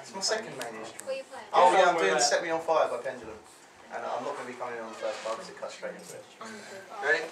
It's my second main instrument. What are you playing? Oh yeah, I'm doing it. Set Me On Fire by Pendulum. And I'm not going to be coming in on the first bar because it cuts straight into it. Oh, Ready?